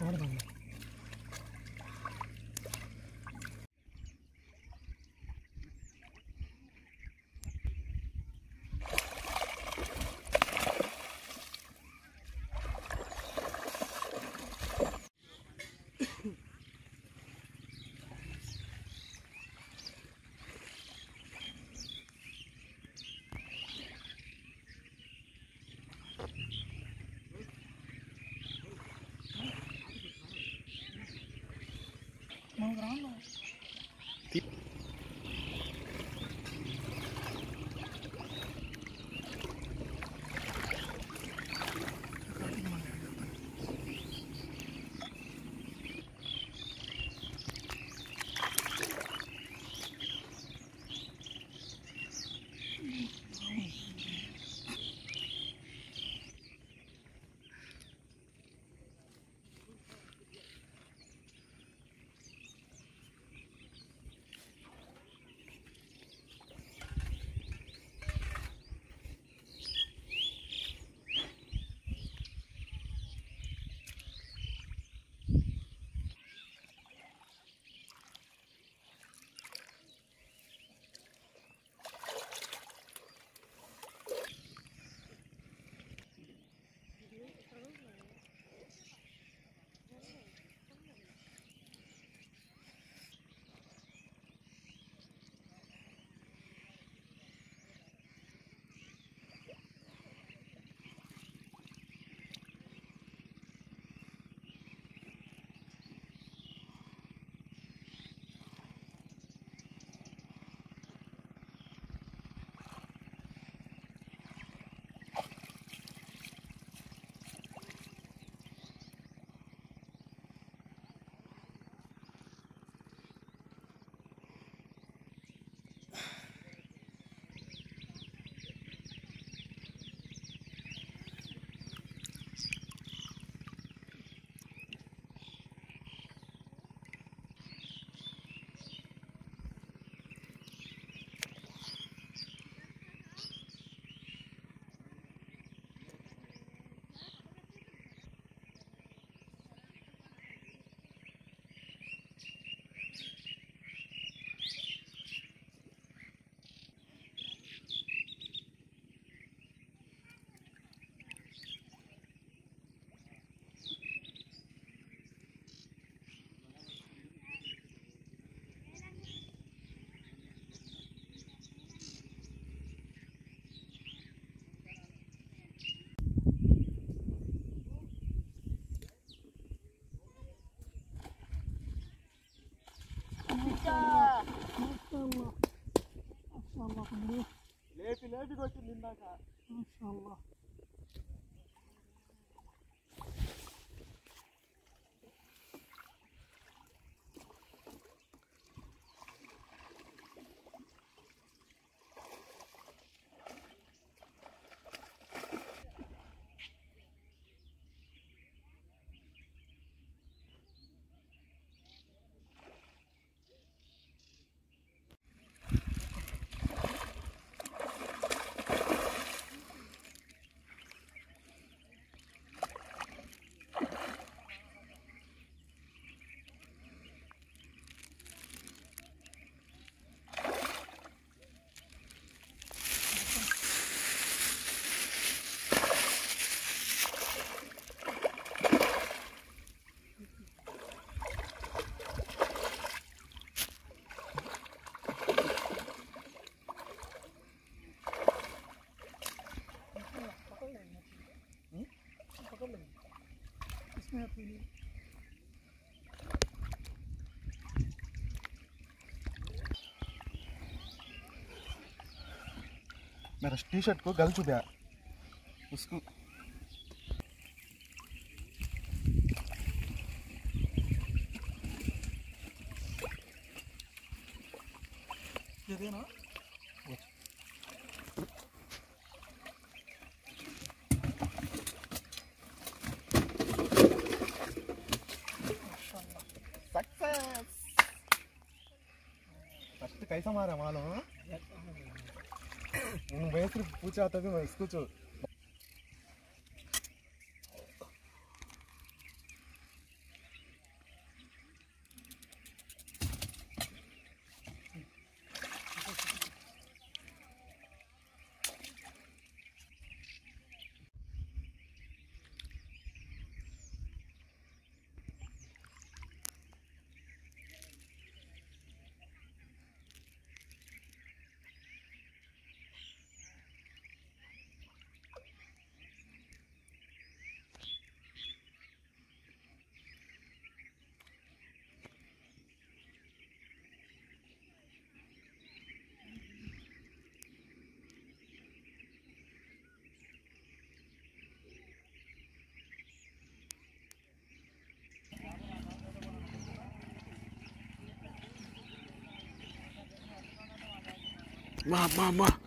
அவ்வளோதான் Baju limbah. मेरा T shirt को गल चुका उसको ये देना। कैसा मारा मालूम मैं सिर्फ पूछा था कि मैं इसको まあまあまあ。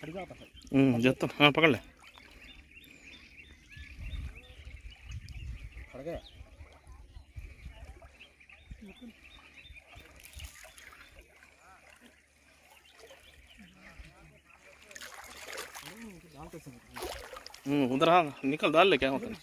फट गया था చెప్తాను ఆ, పక్కలే फट हम्म, हाँ निकल डाल ले क्या होता है?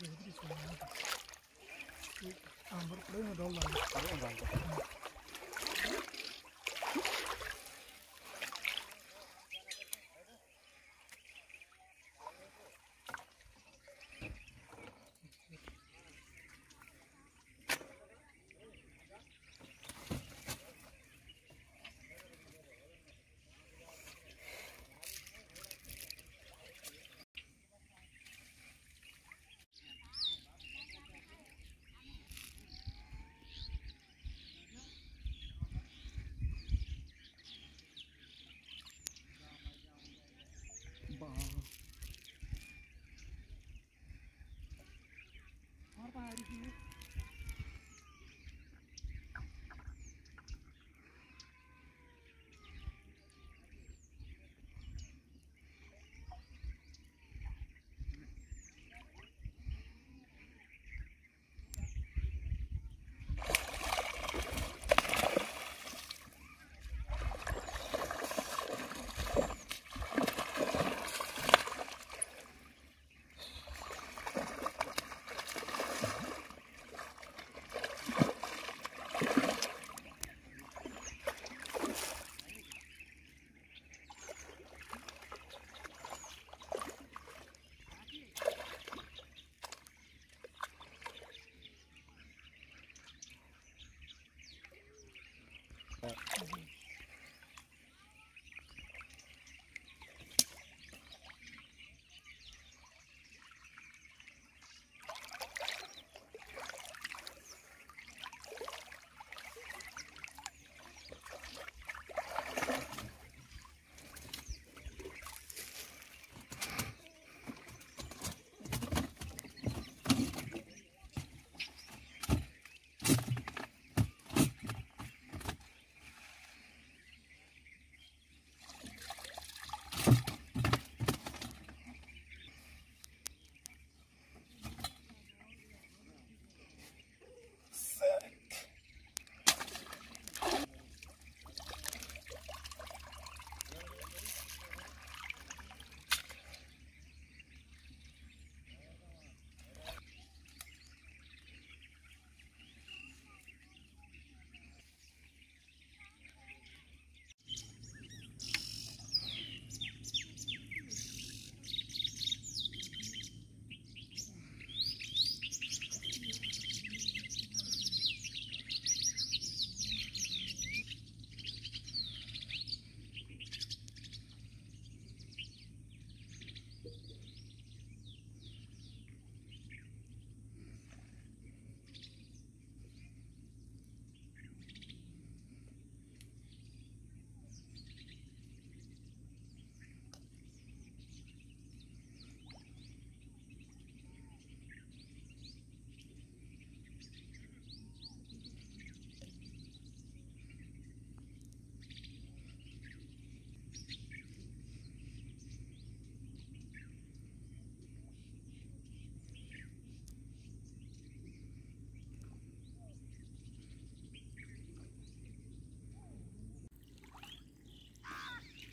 that. Mm. Mm-hmm.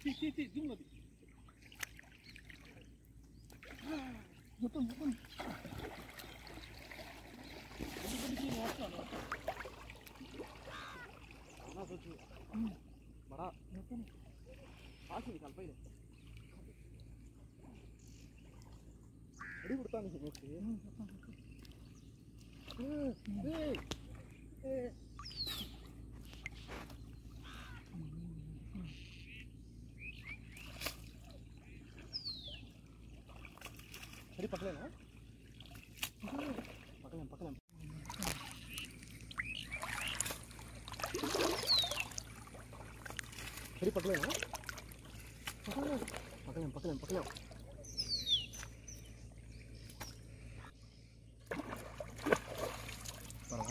Tiens, tiens, tiens, zoom là-bas. Je tombe, je tombe. Yeah. baklang ha? Baklang, baklang, baklang, baklang. Parang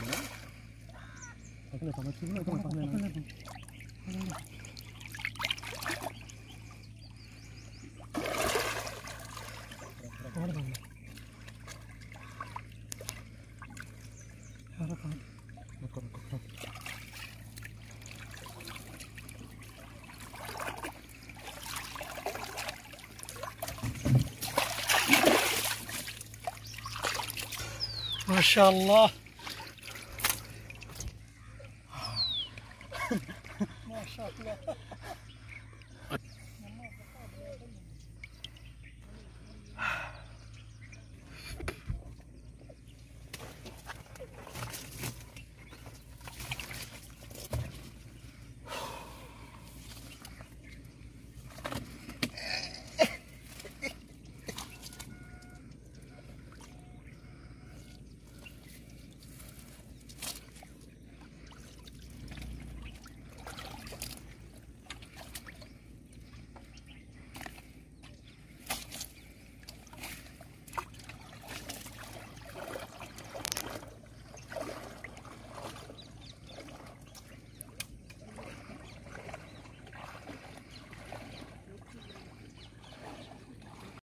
ano? Baklang, baklang, baklang. Maşallah. Maşallah.